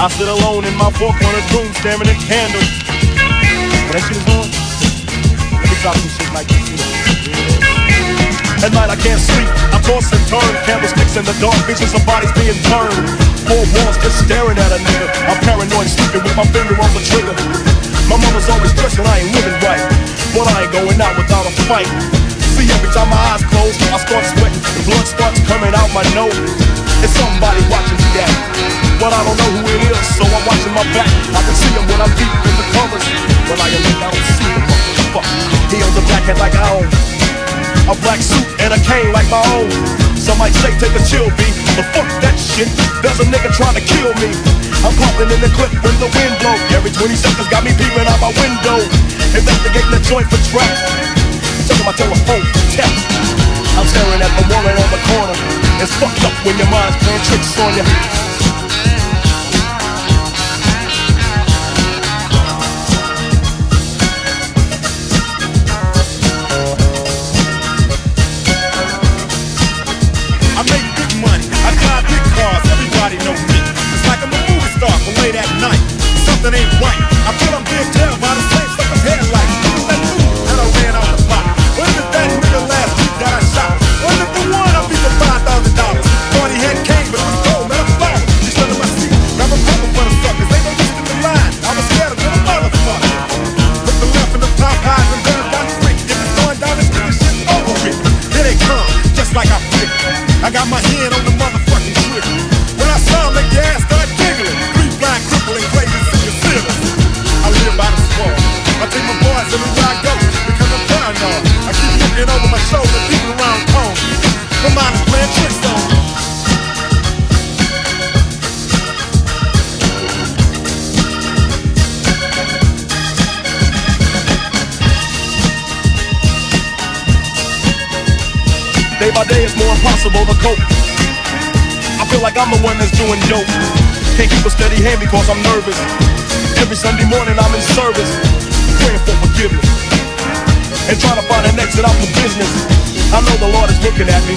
I sit alone in my four cornered room staring at candles. When that shit is on, let me drop some shit like this. At night I can't sleep, I toss and turn. Candlesticks in the dark, visions of bodies being turned. Four walls just staring at a nigga. I'm paranoid, sleeping with my finger on the trigger. My mama's always stressing I ain't living right. But I ain't going out without a fight. See every time my eyes close, I start sweating. The blood starts coming out my nose. It's somebody watching that But I don't know who it is, so I'm watching my back I can see him when I'm deep in the covers But I ain't I don't see fuck He owns a black head like I own a black suit and a cane like my own. Some might say take a chill beat, but fuck that shit. There's a nigga trying to kill me. I'm popping in the clip when the wind blows. Every 20 seconds got me peeping out my window. Investigating the joint for traps. Checking my telephone for text. I'm staring at the woman on the corner. It's fucked up when your mind's playing tricks on you. I got my hand on the motherfucking trigger. When I saw make your ass Day by day it's more impossible to cope. I feel like I'm the one that's doing dope. Can't keep a steady hand because I'm nervous. Every Sunday morning I'm in service, praying for forgiveness. And trying to find an exit out for business. I know the Lord is looking at me,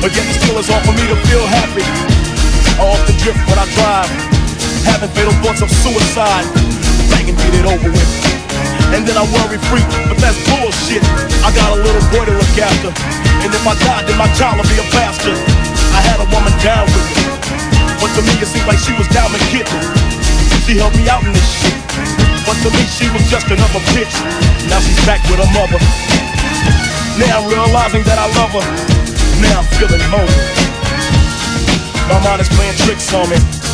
but yet still it's hard for me to feel happy. I often drift when I drive, having fatal thoughts of suicide. Banging, get it over with. I worry free, but that's bullshit. I got a little boy to look after. And if I die, then my child will be a bastard. I had a woman down with me. But to me, it seemed like she was down to get me. She helped me out in this shit. But to me, she was just another bitch. Now she's back with her mother. Now I'm realizing that I love her. Now I'm feeling lonely. My mind is playing tricks on me.